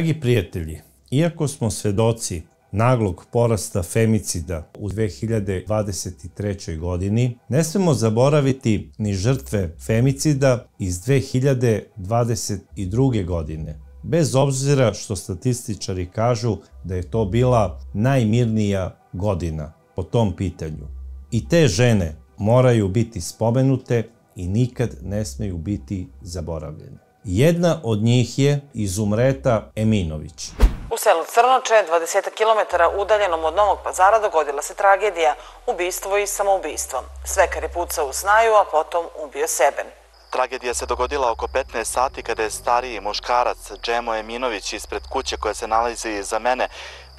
Dragi prijatelji, iako smo svedoci naglog porasta femicida u 2023. godini, ne smemo zaboraviti ni žrtve femicida iz 2022. godine, bez obzira što statističari kažu da je to bila najmirnija godina po tom pitanju. I te žene moraju biti spomenute i nikad ne smeju biti zaboravljene. Jedna od njih je Izumreta Eminović. U selu Crnoče, 20 km udaljenom od Novog pazara, dogodila se tragedija, ubistvo i samoubistvo. Svekar je pucao u snaju, a potom ubio sebe. Tragedija se dogodila oko 15 sati kada je stariji muškarac Džemo Eminović ispred kuće koja se nalazi za mene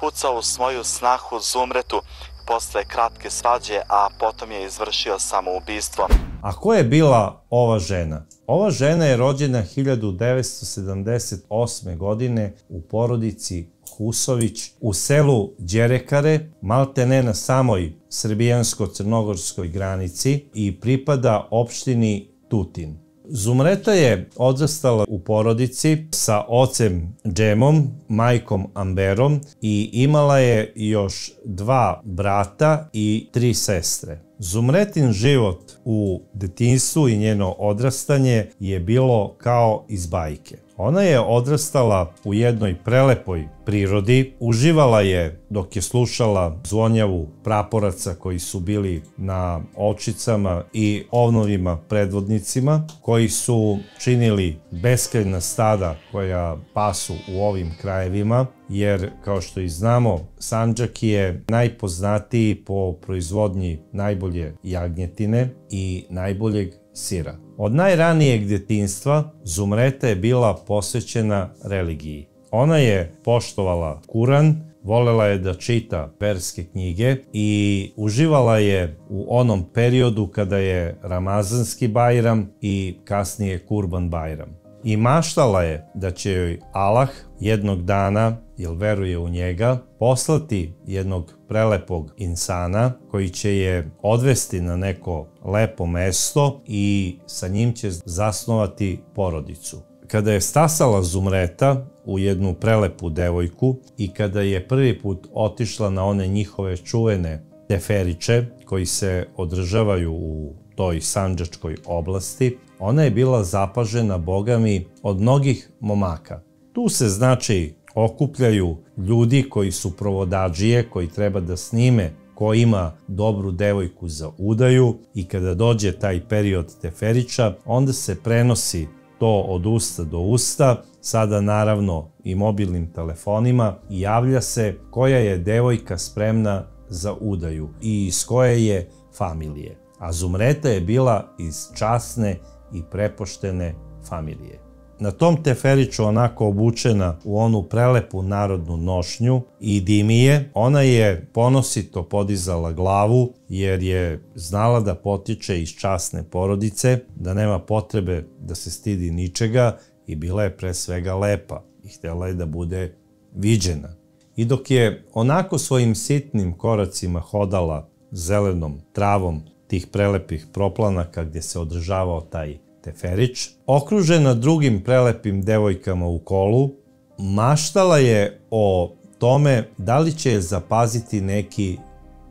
pucao u svoju snahu Zumretu posle kratke svađe, a potom je izvršio samoubistvo. A ko je bila ova žena? Ova žena je rođena 1978. godine u porodici Husović u selu Đerekare, maltene na samoj srbijansko-crnogorskoj granici i pripada opštini Tutin. Zumreta je odrastala u porodici sa ocem Džemom, majkom Amberom i imala je još dva brata i tri sestre. Zumretin život u detinstvu i njeno odrastanje je bilo kao iz bajke. Ona je odrastala u jednoj prelepoj prirodi, uživala je dok je slušala zvonjavu praporaca koji su bili na očicama i ovnovima predvodnicima, koji su činili beskrajna stada koja pasu u ovim krajevima, jer kao što i znamo, Sanđak je najpoznatiji po proizvodnji najbolje jagnjetine i najboljeg sira. Od najranijeg djetinstva Zumreta je bila posvećena religiji. Ona je poštovala Kuran, volela je da čita verske knjige i uživala je u onom periodu kada je Ramazanski Bajram i kasnije Kurban Bajram i maštala je da će joj Allah jednog dana, jer veruje u njega, poslati jednog prelepog insana koji će je odvesti na neko lepo mesto i sa njim će zasnovati porodicu. Kada je stasala Zumreta u jednu prelepu devojku i kada je prvi put otišla na one njihove čuvene teferiće koji se održavaju u toj sanđačkoj oblasti, ona je bila zapažena bogami od mnogih momaka. Tu se znači okupljaju ljudi koji su provodađije, koji treba da snime ko ima dobru devojku za udaju i kada dođe taj period teferića, onda se prenosi to od usta do usta, sada naravno i mobilnim telefonima i javlja se koja je devojka spremna za udaju i iz koje je familije. A Zumreta je bila iz časne i prepoštene familije. Na tom teferiću onako obučena u onu prelepu narodnu nošnju i dimije, ona je ponosito podizala glavu jer je znala da potiče iz časne porodice, da nema potrebe da se stidi ničega i bila je pre svega lepa i htela je da bude viđena. I dok je onako svojim sitnim koracima hodala zelenom travom tih prelepih proplanaka gdje se održavao taj Teferić, okružena drugim prelepim devojkama u kolu, maštala je o tome da li će je zapaziti neki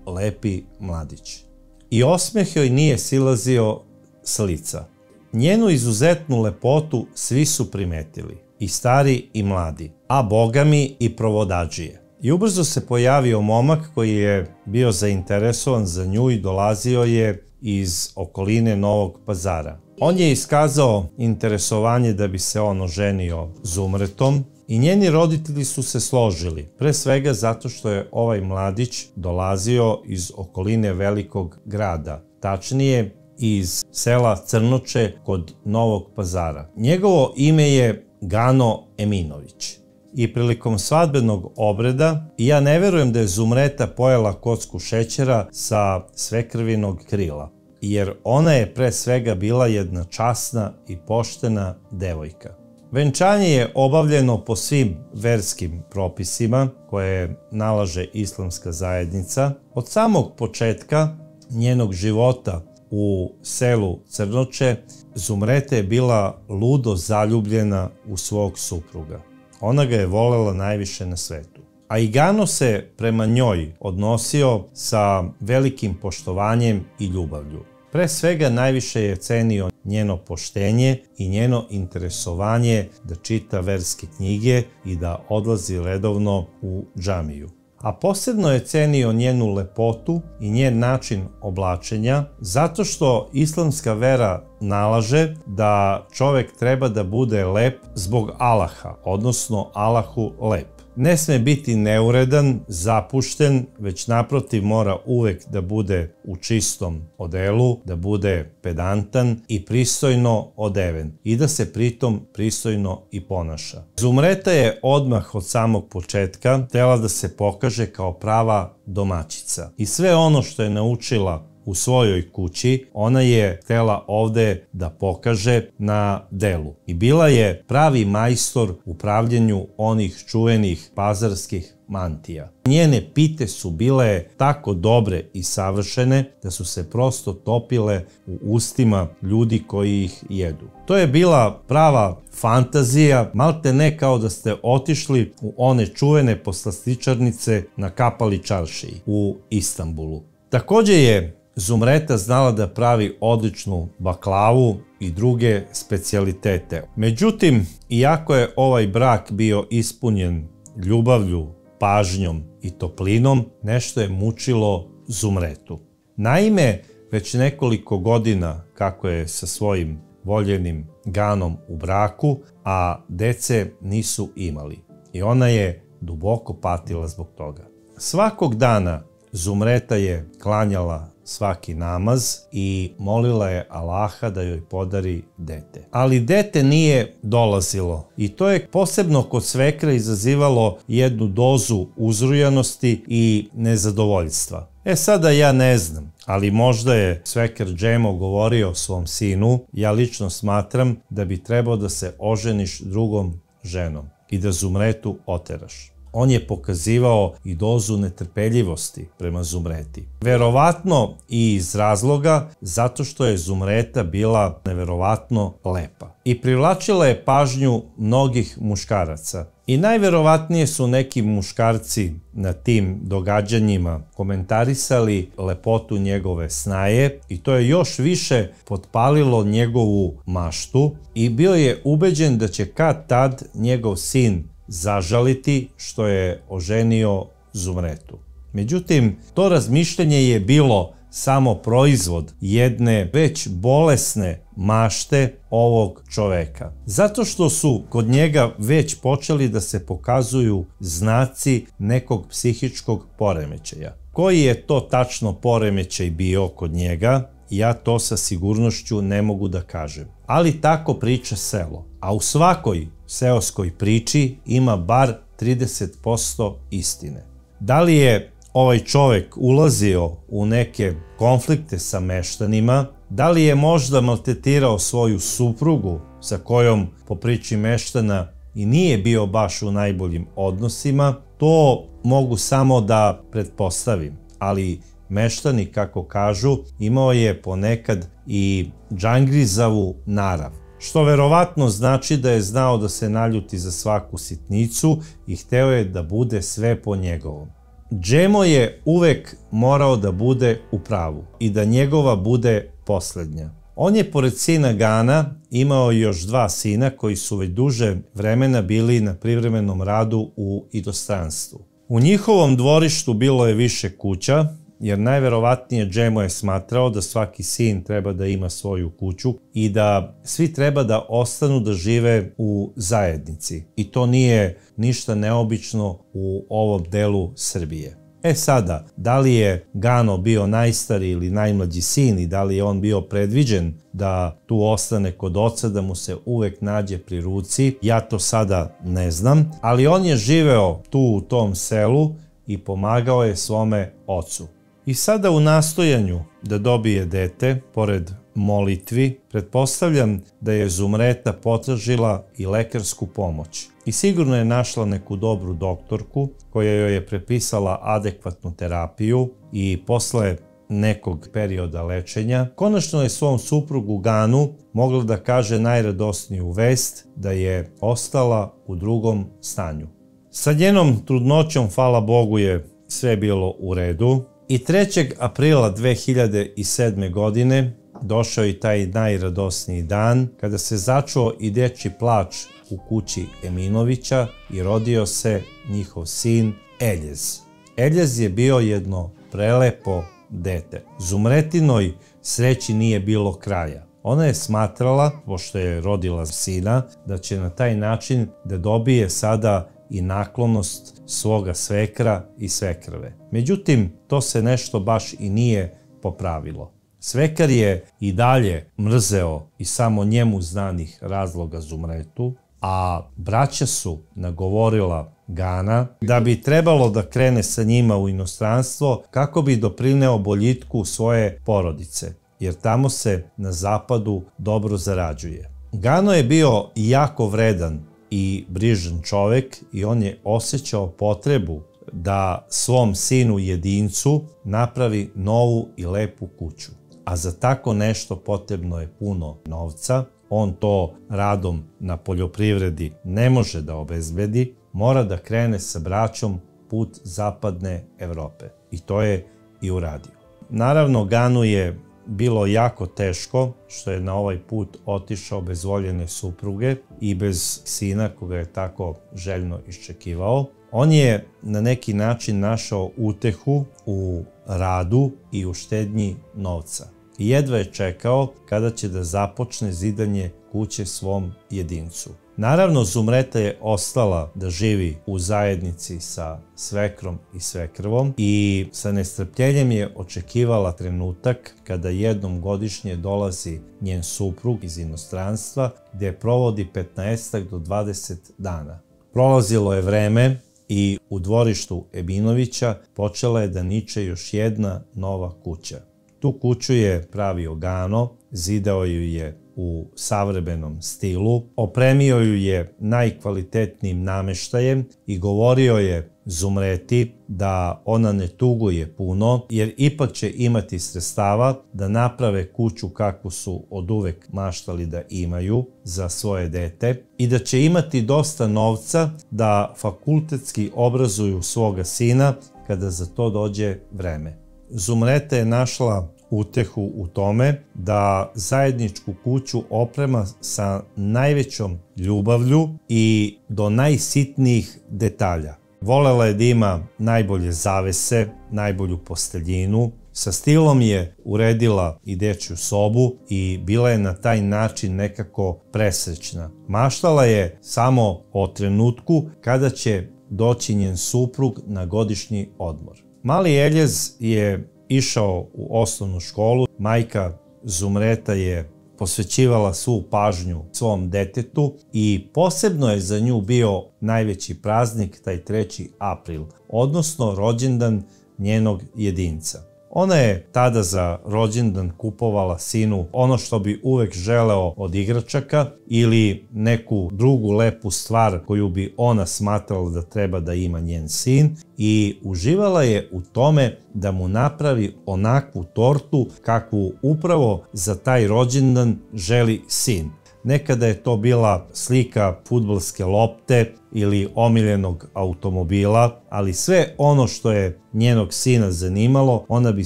lepi mladić. I osmeh joj nije silazio s lica. Njenu izuzetnu lepotu svi su primetili, i stari i mladi, a bogami i provodađije. I ubrzo se pojavio momak koji je bio zainteresovan za nju i dolazio je iz okoline Novog pazara. On je iskazao interesovanje da bi se on oženio Zumretom i njeni roditelji su se složili, pre svega zato što je ovaj mladić dolazio iz okoline velikog grada, tačnije iz sela Crnoče kod Novog pazara. Njegovo ime je Gano Eminović i prilikom svadbenog obreda i ja ne verujem da je Zumreta pojela kocku šećera sa svekrvinog krila, jer ona je pre svega bila jedna časna i poštena devojka. Venčanje je obavljeno po svim verskim propisima koje nalaže islamska zajednica. Od samog početka njenog života u selu Crnoče, Zumrete je bila ludo zaljubljena u svog supruga. Ona ga je volela najviše na svetu. A Igano se prema njoj odnosio sa velikim poštovanjem i ljubavlju. Pre svega najviše je cenio njeno poštenje i njeno interesovanje da čita verske knjige i da odlazi redovno u džamiju. A posebno je cenio njenu lepotu i njen način oblačenja zato što islamska vera nalaže da čovek treba da bude lep zbog Allaha, odnosno Allahu lep ne sme biti neuredan, zapušten, već naprotiv mora uvek da bude u čistom odelu, da bude pedantan i pristojno odeven i da se pritom pristojno i ponaša. Zumreta je odmah od samog početka tela da se pokaže kao prava domaćica i sve ono što je naučila u svojoj kući, ona je htela ovde da pokaže na delu. I bila je pravi majstor u pravljenju onih čuvenih pazarskih mantija. Njene pite su bile tako dobre i savršene da su se prosto topile u ustima ljudi koji ih jedu. To je bila prava fantazija, malte ne kao da ste otišli u one čuvene poslastičarnice na Kapali čaršiji u Istanbulu. Takođe je Zumreta znala da pravi odličnu baklavu i druge specijalitete. Međutim, iako je ovaj brak bio ispunjen ljubavlju, pažnjom i toplinom, nešto je mučilo Zumretu. Naime, već nekoliko godina kako je sa svojim voljenim Ganom u braku, a dece nisu imali. I ona je duboko patila zbog toga. Svakog dana Zumreta je klanjala svaki namaz i molila je Allaha da joj podari dete. Ali dete nije dolazilo i to je posebno kod svekra izazivalo jednu dozu uzrujanosti i nezadovoljstva. E sada ja ne znam, ali možda je svekar Džemo govorio svom sinu, ja lično smatram da bi trebao da se oženiš drugom ženom i da Zumretu oteraš on je pokazivao i dozu netrpeljivosti prema Zumreti. Verovatno i iz razloga zato što je Zumreta bila neverovatno lepa i privlačila je pažnju mnogih muškaraca. I najverovatnije su neki muškarci na tim događanjima komentarisali lepotu njegove snaje i to je još više potpalilo njegovu maštu i bio je ubeđen da će kad tad njegov sin zažaliti što je oženio Zumretu. Međutim, to razmišljanje je bilo samo proizvod jedne već bolesne mašte ovog čoveka. Zato što su kod njega već počeli da se pokazuju znaci nekog psihičkog poremećaja. Koji je to tačno poremećaj bio kod njega, ja to sa sigurnošću ne mogu da kažem. Ali tako priča selo. A u svakoj seoskoj priči ima bar 30% istine. Da li je ovaj čovek ulazio u neke konflikte sa meštanima, da li je možda maltetirao svoju suprugu sa kojom po priči meštana i nije bio baš u najboljim odnosima, to mogu samo da pretpostavim, ali meštani, kako kažu, imao je ponekad i džangrizavu narav što verovatno znači da je znao da se naljuti za svaku sitnicu i hteo je da bude sve po njegovom. Džemo je uvek morao da bude u pravu i da njegova bude poslednja. On je pored sina Gana imao još dva sina koji su već duže vremena bili na privremenom radu u idostranstvu. U njihovom dvorištu bilo je više kuća, jer najverovatnije Džemo je smatrao da svaki sin treba da ima svoju kuću i da svi treba da ostanu da žive u zajednici. I to nije ništa neobično u ovom delu Srbije. E sada, da li je Gano bio najstari ili najmlađi sin i da li je on bio predviđen da tu ostane kod oca, da mu se uvek nađe pri ruci, ja to sada ne znam, ali on je živeo tu u tom selu i pomagao je svome ocu. I sada u nastojanju da dobije dete, pored molitvi, pretpostavljam da je Zumreta potražila i lekarsku pomoć. I sigurno je našla neku dobru doktorku koja joj je prepisala adekvatnu terapiju i posle nekog perioda lečenja, konačno je svom suprugu Ganu mogla da kaže najradosniju vest da je ostala u drugom stanju. Sa njenom trudnoćom, hvala Bogu, je sve bilo u redu i 3. aprila 2007. godine došao i taj najradosniji dan kada se začuo i deči plač u kući Eminovića i rodio se njihov sin Eljez. Eljez je bio jedno prelepo dete. Zumretinoj sreći nije bilo kraja. Ona je smatrala, pošto je rodila sina, da će na taj način da dobije sada i naklonost svoga svekra i svekrve. Međutim, to se nešto baš i nije popravilo. Svekar je i dalje mrzeo i samo njemu znanih razloga Zumretu, a braća su nagovorila Gana da bi trebalo da krene sa njima u inostranstvo kako bi doprineo boljitku svoje porodice, jer tamo se na zapadu dobro zarađuje. Gano je bio jako vredan i brižan čovek i on je osjećao potrebu da svom sinu jedincu napravi novu i lepu kuću. A za tako nešto potrebno je puno novca, on to radom na poljoprivredi ne može da obezbedi, mora da krene sa braćom put zapadne Evrope. I to je i uradio. Naravno, Ganu je bilo jako teško što je na ovaj put otišao bez voljene supruge i bez sina koga je tako željno iščekivao. On je na neki način našao utehu u radu i u štednji novca. Jedva je čekao kada će da započne zidanje kuće svom jedincu. Naravno, Zumreta je ostala da živi u zajednici sa svekrom i svekrvom i sa nestrpljenjem je očekivala trenutak kada jednom godišnje dolazi njen suprug iz inostranstva gde provodi 15 do 20 dana. Prolazilo je vreme i u dvorištu Ebinovića počela je da niče još jedna nova kuća. Tu kuću je pravio Gano, zidao ju je u savremenom stilu, opremio ju je najkvalitetnijim nameštajem i govorio je Zumreti da ona ne tuguje puno, jer ipak će imati sredstava da naprave kuću kakvu su od uvek maštali da imaju za svoje dete i da će imati dosta novca da fakultetski obrazuju svoga sina kada za to dođe vreme. Zumreta je našla utehu u tome da zajedničku kuću oprema sa najvećom ljubavlju i do najsitnijih detalja. Volela je da ima najbolje zavese, najbolju posteljinu, sa stilom je uredila i dečju sobu i bila je na taj način nekako presrećna. Maštala je samo o trenutku kada će doći njen suprug na godišnji odmor. Mali Eljez je išao u osnovnu školu. Majka Zumreta je posvećivala svu pažnju svom detetu i posebno je za nju bio najveći praznik, taj 3. april, odnosno rođendan njenog jedinca. Ona je tada za rođendan kupovala sinu ono što bi uvek želeo od igračaka ili neku drugu lepu stvar koju bi ona smatrala da treba da ima njen sin i uživala je u tome da mu napravi onakvu tortu kakvu upravo za taj rođendan želi sin. Nekada je to bila slika futbolske lopte ili omiljenog automobila, ali sve ono što je njenog sina zanimalo, ona bi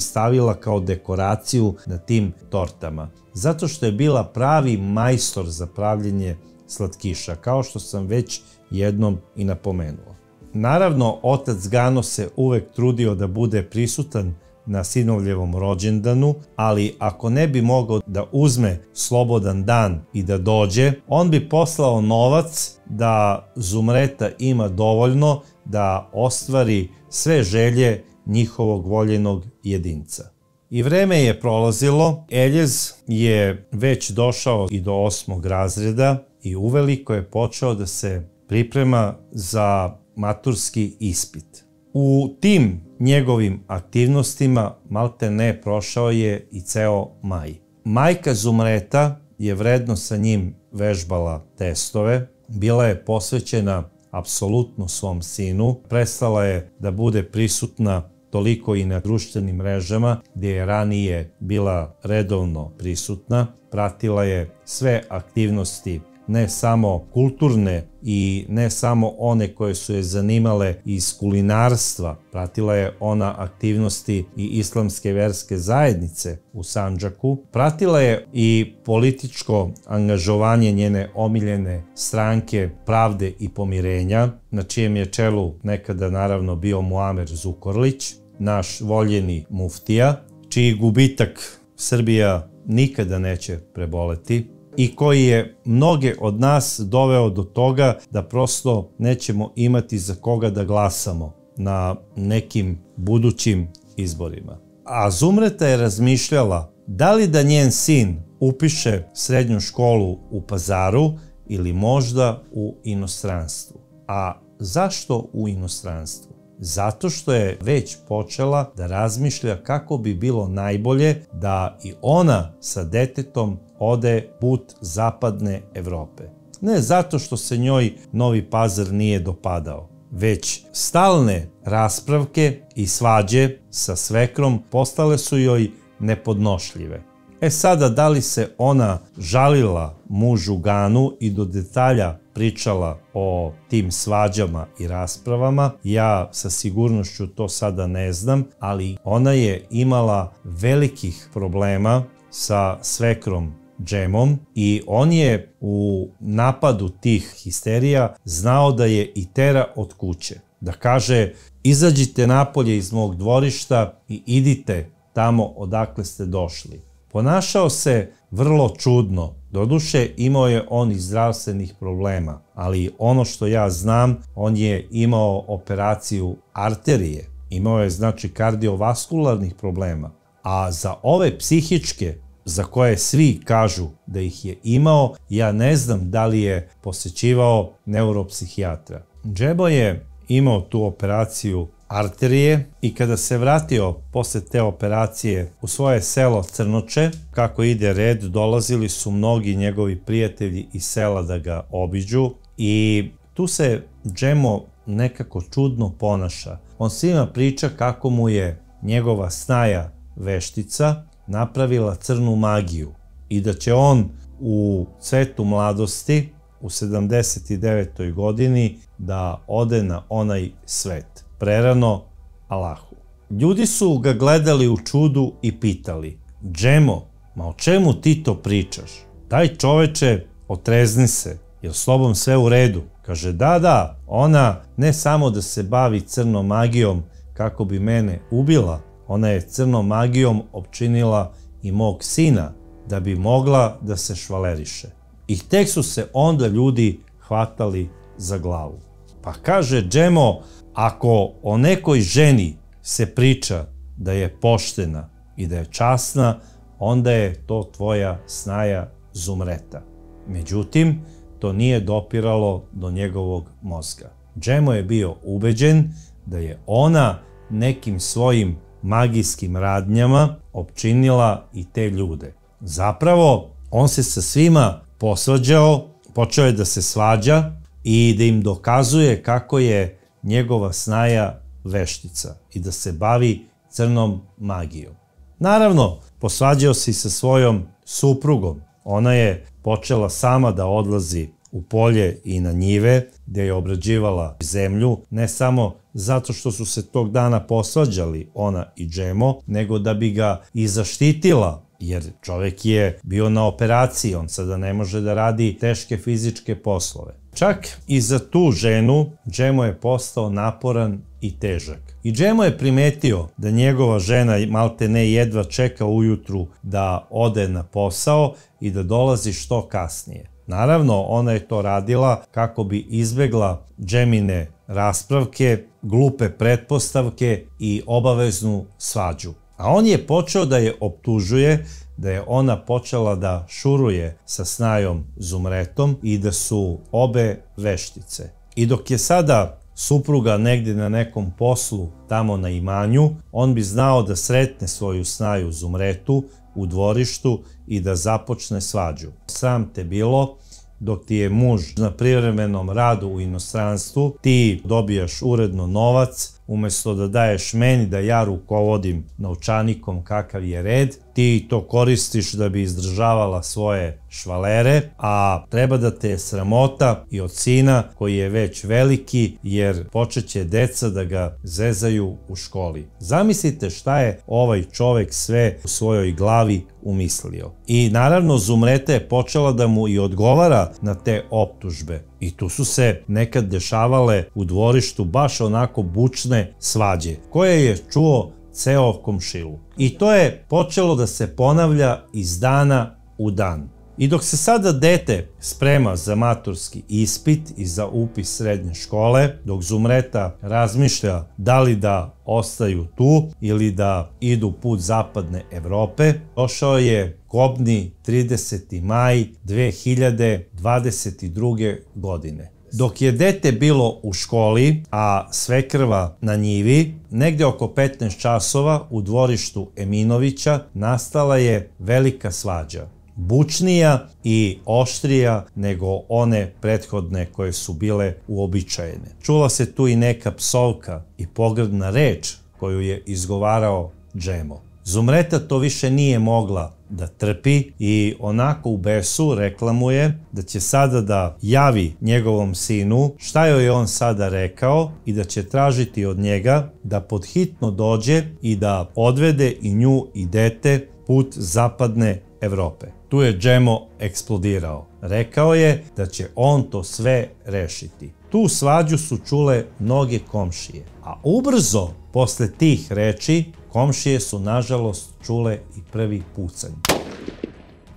stavila kao dekoraciju na tim tortama. Zato što je bila pravi majstor za pravljenje slatkiša, kao što sam već jednom i napomenuo. Naravno, otac Gano se uvek trudio da bude prisutan na sinovljevom rođendanu, ali ako ne bi mogao da uzme slobodan dan i da dođe, on bi poslao novac da Zumreta ima dovoljno da ostvari sve želje njihovog voljenog jedinca. I vreme je prolazilo, Eljez je već došao i do osmog razreda i uveliko je počeo da se priprema za maturski ispit. U tim njegovim aktivnostima malte ne prošao je i ceo maj. Majka Zumreta je vredno sa njim vežbala testove, bila je posvećena apsolutno svom sinu, prestala je da bude prisutna toliko i na društvenim mrežama, gdje je ranije bila redovno prisutna, pratila je sve aktivnosti ne samo kulturne i ne samo one koje su je zanimale iz kulinarstva, pratila je ona aktivnosti i islamske verske zajednice u Sanđaku, pratila je i političko angažovanje njene omiljene stranke Pravde i pomirenja, na čijem je čelu nekada naravno bio Muamer Zukorlić, naš voljeni muftija, čiji gubitak Srbija nikada neće preboleti, i koji je mnoge od nas doveo do toga da prosto nećemo imati za koga da glasamo na nekim budućim izborima. A Zumreta je razmišljala da li da njen sin upiše srednju školu u pazaru ili možda u inostranstvu. A zašto u inostranstvu? Zato što je već počela da razmišlja kako bi bilo najbolje da i ona sa detetom ode put zapadne Evrope. Ne zato što se njoj Novi Pazar nije dopadao, već stalne raspravke i svađe sa svekrom postale su joj nepodnošljive. E sada, da li se ona žalila mužu Ganu i do detalja pričala o tim svađama i raspravama, ja sa sigurnošću to sada ne znam, ali ona je imala velikih problema sa svekrom džemom i on je u napadu tih histerija znao da je i tera od kuće. Da kaže, izađite napolje iz mog dvorišta i idite tamo odakle ste došli. Ponašao se vrlo čudno, doduše imao je on i zdravstvenih problema, ali ono što ja znam, on je imao operaciju arterije, imao je znači kardiovaskularnih problema, a za ove psihičke za koje svi kažu da ih je imao, ja ne znam da li je posećivao neuropsihijatra. Džebo je imao tu operaciju arterije i kada se vratio posle te operacije u svoje selo Crnoče, kako ide red, dolazili su mnogi njegovi prijatelji iz sela da ga obiđu i tu se Džemo nekako čudno ponaša. On svima priča kako mu je njegova snaja veštica napravila crnu magiju i da će on u cvetu mladosti u 79. godini da ode na onaj svet. Prerano Allahu. Ljudi su ga gledali u čudu i pitali, Džemo, ma o čemu ti to pričaš? Daj čoveče, otrezni se, je s tobom sve u redu? Kaže, da, da, ona ne samo da se bavi crnom magijom kako bi mene ubila, Ona je crnom magijom opčinila i mog sina da bi mogla da se švaleriše. I tek su se onda ljudi hvatali za glavu. Pa kaže Džemo, ako o nekoj ženi se priča da je poštena i da je časna, onda je to tvoja snaja zumreta. Međutim, to nije dopiralo do njegovog mozga. Džemo je bio ubeđen da je ona nekim svojim magijskim radnjama opčinila i te ljude. Zapravo, on se sa svima posvađao, počeo je da se svađa i da im dokazuje kako je njegova snaja veštica i da se bavi crnom magijom. Naravno, posvađao se i sa svojom suprugom. Ona je počela sama da odlazi u polje i na njive, gde je obrađivala zemlju, ne samo zato što su se tog dana posvađali ona i Džemo, nego da bi ga i zaštitila jer čovek je bio na operaciji, on sada ne može da radi teške fizičke poslove. Čak i za tu ženu Džemo je postao naporan i težak. I Džemo je primetio da njegova žena malte ne jedva čeka ujutru da ode na posao i da dolazi što kasnije. Naravno, ona je to radila kako bi izbegla džemine raspravke, glupe pretpostavke i obaveznu svađu. A on je počeo da je optužuje da je ona počela da šuruje sa snajom Zumretom i da su obe veštice. I dok je sada supruga negde na nekom poslu tamo na imanju, on bi znao da sretne svoju snaju Zumretu u dvorištu i da započne svađu. Sram te bilo dok ti je muž na privremenom radu u inostranstvu, ti dobijaš uredno novac, umesto da daješ meni da ja rukovodim naučanikom kakav je red, ti to koristiš da bi izdržavala svoje švalere, a treba da te sramota i od sina koji je već veliki jer počeće deca da ga zezaju u školi. Zamislite šta je ovaj čovek sve u svojoj glavi umislio. I naravno Zumreta je počela da mu i odgovara na te optužbe. I tu su se nekad dešavale u dvorištu baš onako bučne svađe, koje je čuo ceo komšilu. I to je počelo da se ponavlja iz dana u dan. I dok se sada dete sprema za maturski ispit i za upis srednje škole, dok Zumreta razmišlja da li da ostaju tu ili da idu put zapadne Evrope, došao je kobni 30. maj 2022. godine. Dok je dete bilo u školi, a svekrva na njivi, negde oko 15 časova u dvorištu Eminovića nastala je velika svađa bučnija i oštrija nego one prethodne koje su bile uobičajene. Čula se tu i neka psovka i pogrdna reč koju je izgovarao Džemo. Zumreta to više nije mogla da trpi i onako u besu reklamuje da će sada da javi njegovom sinu šta joj je on sada rekao i da će tražiti od njega da podhitno dođe i da odvede i nju i dete put zapadne Evrope. Tu je Džemo eksplodirao. Rekao je da će on to sve rešiti. Tu svađu su čule mnoge komšije, a ubrzo posle tih reči komšije su nažalost čule i prvi pucanj.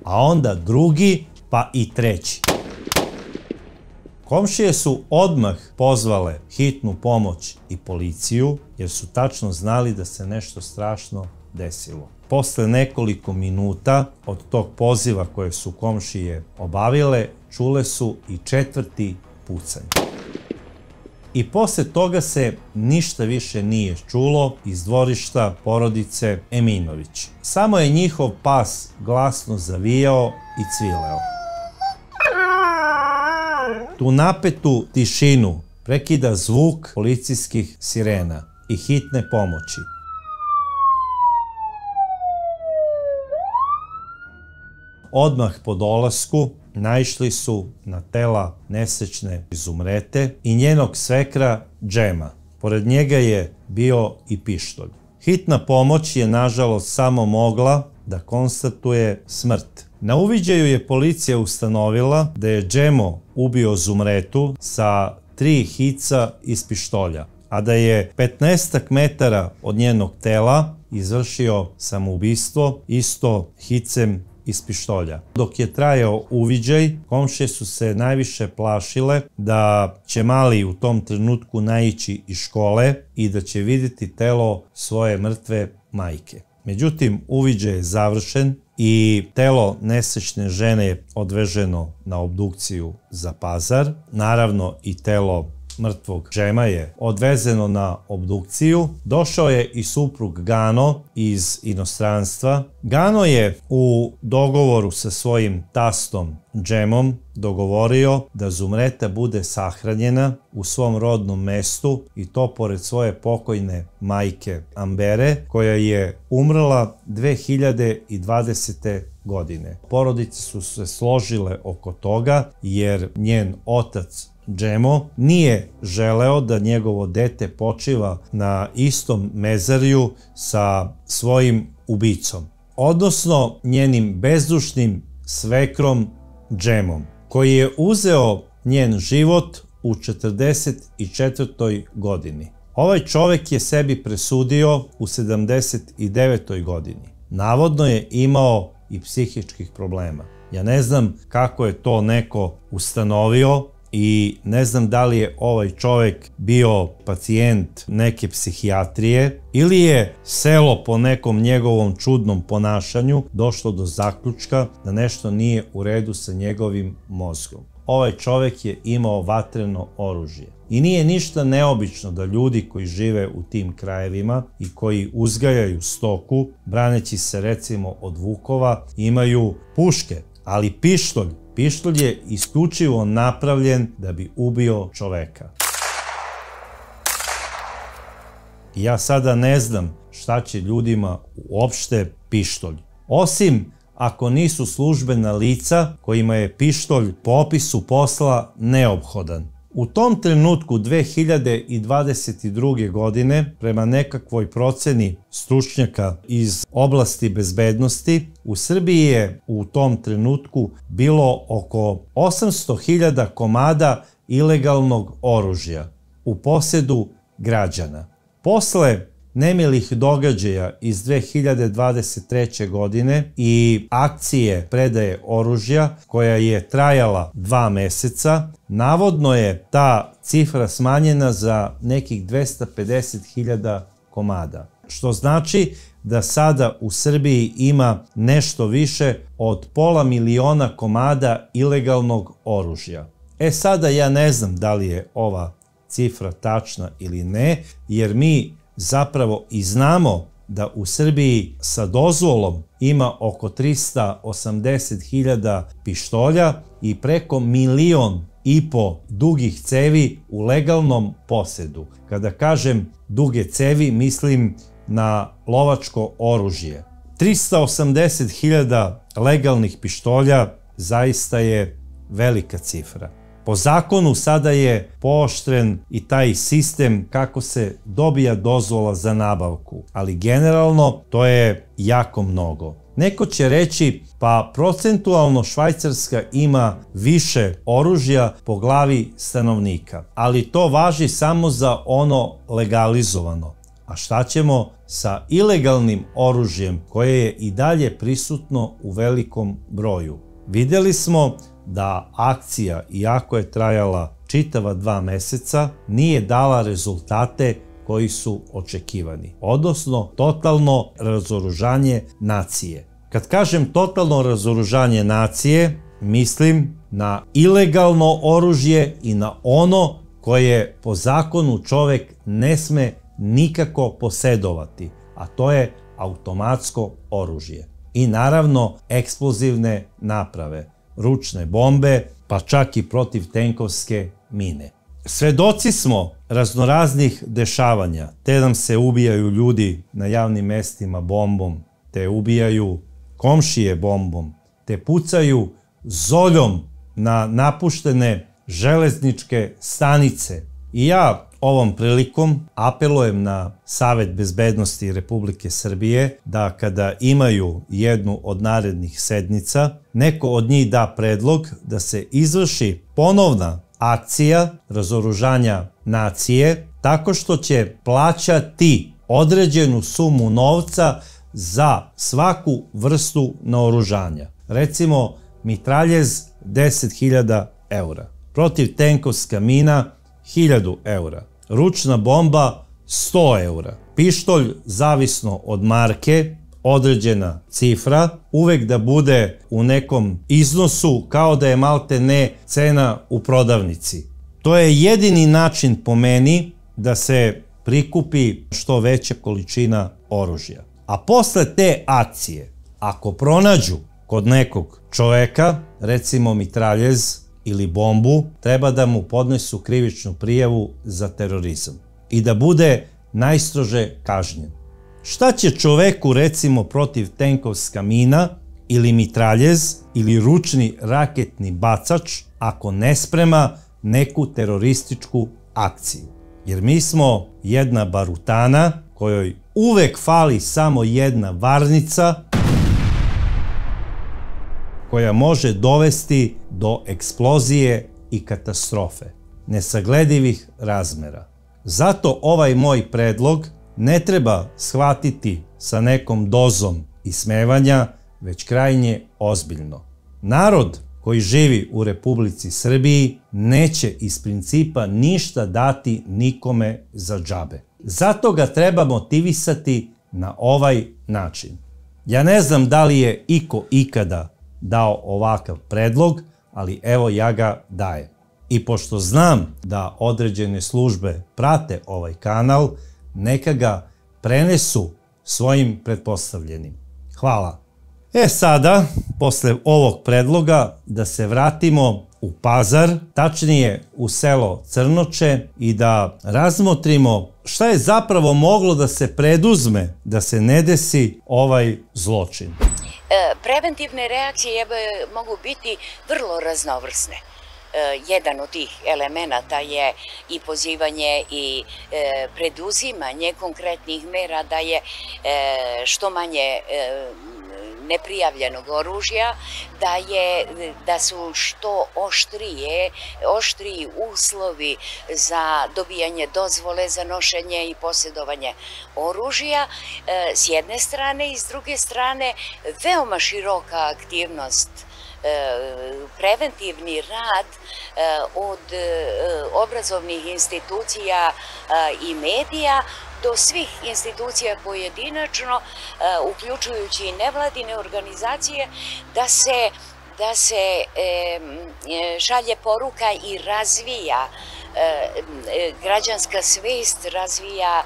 A onda drugi, pa i treći. Komšije su odmah pozvale hitnu pomoć i policiju, jer su tačno znali da se nešto strašno desilo. Posle nekoliko minuta od tog poziva koje su komšije obavile, čule su i četvrti pucanj. I posle toga se ništa više nije čulo iz dvorišta porodice Eminović. Samo je njihov pas glasno zavijao i cvileo. Tu napetu tišinu prekida zvuk policijskih sirena i hitne pomoći. Odmah po dolasku naišli su na tela nesečne izumrete i njenog svekra Džema. Pored njega je bio i pištolj. Hitna pomoć je nažalost samo mogla da konstatuje smrt. Na uviđaju je policija ustanovila da je Džemo ubio Zumretu sa tri hica iz pištolja, a da je 15 metara od njenog tela izvršio samoubistvo isto hicem iz pištolja. Dok je trajao uviđaj, komšije su se najviše plašile da će mali u tom trenutku naići iz škole i da će videti telo svoje mrtve majke. Međutim, uviđaj je završen i telo nesečne žene je odveženo na obdukciju za pazar. Naravno i telo mrtvog žema je odvezeno na obdukciju. Došao je i suprug Gano iz inostranstva. Gano je u dogovoru sa svojim tastom Džemom dogovorio da Zumreta bude sahranjena u svom rodnom mestu i to pored svoje pokojne majke Ambere koja je umrla 2020. godine. Porodice su se složile oko toga jer njen otac Džemo nije želeo da njegovo dete počiva na istom mezarju sa svojim ubicom, odnosno njenim bezdušnim svekrom Džemom, koji je uzeo njen život u 44. godini. Ovaj čovek je sebi presudio u 79. godini. Navodno je imao i psihičkih problema. Ja ne znam kako je to neko ustanovio, i ne znam da li je ovaj čovek bio pacijent neke psihijatrije ili je selo po nekom njegovom čudnom ponašanju došlo do zaključka da nešto nije u redu sa njegovim mozgom. Ovaj čovek je imao vatreno oružje. I nije ništa neobično da ljudi koji žive u tim krajevima i koji uzgajaju stoku, braneći se recimo od vukova, imaju puške, ali pištolj Pištolj je isključivo napravljen da bi ubio čoveka. Ja sada ne znam šta će ljudima uopšte pištolj. Osim ako nisu službena lica kojima je pištolj po opisu posla neophodan. U tom trenutku 2022. godine, prema nekakvoj proceni stručnjaka iz oblasti bezbednosti, u Srbiji je u tom trenutku bilo oko 800.000 komada ilegalnog oružja u posedu građana. Posle nemilih događaja iz 2023. godine i akcije predaje oružja koja je trajala dva meseca, navodno je ta cifra smanjena za nekih 250.000 komada. Što znači da sada u Srbiji ima nešto više od pola miliona komada ilegalnog oružja. E sada ja ne znam da li je ova cifra tačna ili ne, jer mi zapravo i znamo da u Srbiji sa dozvolom ima oko 380.000 pištolja i preko milion i po dugih cevi u legalnom posedu. Kada kažem duge cevi, mislim na lovačko oružje. 380.000 legalnih pištolja zaista je velika cifra. Po zakonu sada je pooštren i taj sistem kako se dobija dozvola za nabavku, ali generalno to je jako mnogo. Neko će reći pa procentualno Švajcarska ima više oružja po glavi stanovnika, ali to važi samo za ono legalizovano. A šta ćemo sa ilegalnim oružjem koje je i dalje prisutno u velikom broju? Videli smo da akcija, iako je trajala čitava dva meseca, nije dala rezultate koji su očekivani, odnosno totalno razoružanje nacije. Kad kažem totalno razoružanje nacije, mislim na ilegalno oružje i na ono koje po zakonu čovek ne sme nikako posedovati, a to je automatsko oružje. I naravno eksplozivne naprave ručne bombe, pa čak i protiv tenkovske mine. Svedoci smo raznoraznih dešavanja, te nam se ubijaju ljudi na javnim mestima bombom, te ubijaju komšije bombom, te pucaju zoljom na napuštene železničke stanice. I ja Ovom prilikom apelujem na Savet bezbednosti Republike Srbije da kada imaju jednu od narednih sednica, neko od njih da predlog da se izvrši ponovna akcija razoružanja nacije tako što će plaćati određenu sumu novca za svaku vrstu naoružanja. Recimo, mitraljez 10.000 eura. Protiv tenkovska mina 1000 eura ručna bomba 100 eura. Pištolj, zavisno od marke, određena cifra, uvek da bude u nekom iznosu kao da je malte ne cena u prodavnici. To je jedini način po meni da se prikupi što veća količina oružja. A posle te akcije, ako pronađu kod nekog čoveka, recimo mitraljez, ili bombu, treba da mu podnesu krivičnu prijavu za terorizam i da bude najstrože kažnjen. Šta će čoveku recimo protiv tenkovska mina ili mitraljez ili ručni raketni bacač ako ne sprema neku terorističku akciju? Jer mi smo jedna barutana kojoj uvek fali samo jedna varnica koja može dovesti do eksplozije i katastrofe, nesagledivih razmera. Zato ovaj moj predlog ne treba shvatiti sa nekom dozom ismevanja, već krajnje ozbiljno. Narod koji živi u Republici Srbiji neće iz principa ništa dati nikome za džabe. Zato ga treba motivisati na ovaj način. Ja ne znam da li je iko ikada dao ovakav predlog, ali evo ja ga dajem. I pošto znam da određene službe prate ovaj kanal, neka ga prenesu svojim pretpostavljenim. Hvala. E sada, posle ovog predloga, da se vratimo u Pazar, tačnije u selo Crnoče i da razmotrimo šta je zapravo moglo da se preduzme da se ne desi ovaj zločin. E, preventivne reakcije mogu biti vrlo raznovrsne. E, jedan od tih elemenata je i pozivanje i e, preduzimanje konkretnih mera da je što manje neprijavljenog oružja, da, je, da su što oštrije, oštriji uslovi za dobijanje dozvole za nošenje i posjedovanje oružja s jedne strane i s druge strane veoma široka aktivnost E, preventivni rad e, od e, obrazovnih institucija i medija do svih institucija pojedinačno, uključujući i nevladine organizacije, da se da se šalje poruka i razvija građanska svest, razvija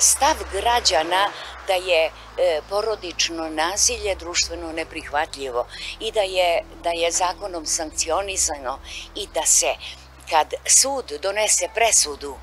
stav građana da je e, porodično nasilje društveno neprihvatljivo i da je, da je zakonom sankcionisano i da se kad sud donese presudu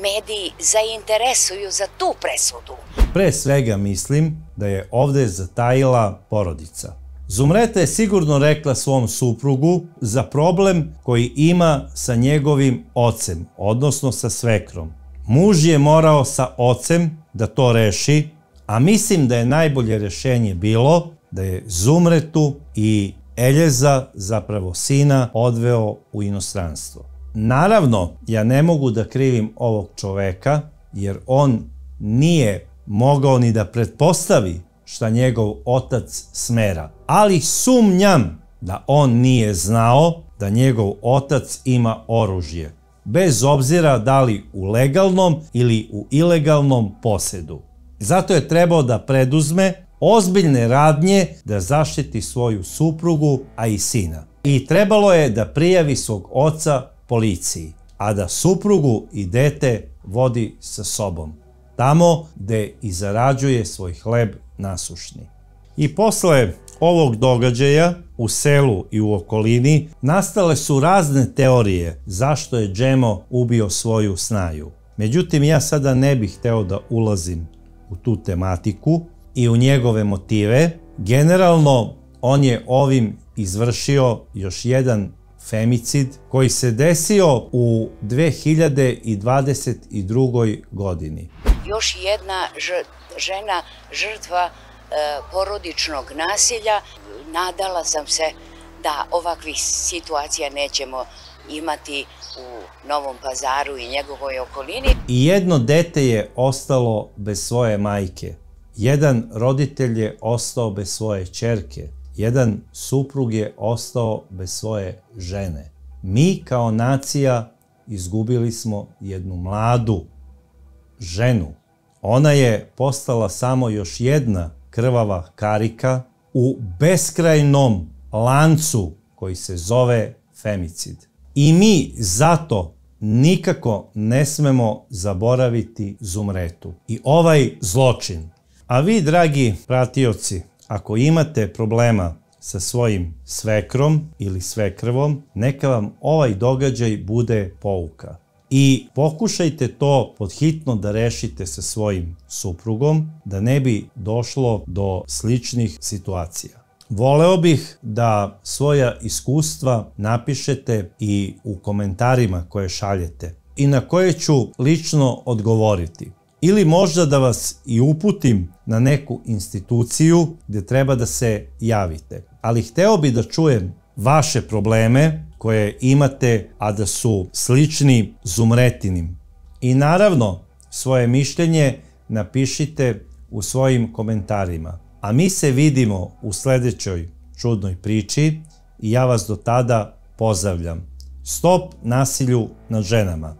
mediji zainteresuju za tu presudu. Pre svega mislim da je ovde zatajila porodica. Zumreta je sigurno rekla svom suprugu za problem koji ima sa njegovim ocem, odnosno sa svekrom. Muž je morao sa ocem da to reši, a mislim da je najbolje rešenje bilo da je Zumretu i Eljeza, zapravo sina, odveo u inostranstvo. Naravno, ja ne mogu da krivim ovog čoveka, jer on nije mogao ni da pretpostavi šta njegov otac smera. Ali sumnjam da on nije znao da njegov otac ima oružje bez obzira da li u legalnom ili u ilegalnom posedu. Zato je trebao da preduzme ozbiljne radnje da zaštiti svoju suprugu, a i sina. I trebalo je da prijavi svog oca policiji, a da suprugu i dete vodi sa sobom, tamo gde i zarađuje svoj hleb nasušni. I posle ovog događaja u selu i u okolini nastale su razne teorije zašto je Džemo ubio svoju snaju. Međutim, ja sada ne bih hteo da ulazim u tu tematiku i u njegove motive. Generalno, on je ovim izvršio još jedan femicid koji se desio u 2022. godini. Još jedna žena žrtva E, porodičnog nasilja. Nadala sam se da ovakvih situacija nećemo imati u Novom pazaru i njegovoj okolini. I jedno dete je ostalo bez svoje majke. Jedan roditelj je ostao bez svoje čerke. Jedan suprug je ostao bez svoje žene. Mi kao nacija izgubili smo jednu mladu ženu. Ona je postala samo još jedna krvava karika u beskrajnom lancu koji se zove femicid. I mi zato nikako ne smemo zaboraviti Zumretu i ovaj zločin. A vi, dragi pratioci, ako imate problema sa svojim svekrom ili svekrvom, neka vam ovaj događaj bude pouka i pokušajte to podhitno da rešite sa svojim suprugom, da ne bi došlo do sličnih situacija. Voleo bih da svoja iskustva napišete i u komentarima koje šaljete i na koje ću lično odgovoriti. Ili možda da vas i uputim na neku instituciju gde treba da se javite. Ali hteo bi da čujem vaše probleme koje imate, a da su slični zumretinim. I naravno, svoje mišljenje napišite u svojim komentarima. A mi se vidimo u sledećoj čudnoj priči i ja vas do tada pozdravljam. Stop nasilju nad ženama.